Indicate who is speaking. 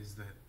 Speaker 1: is that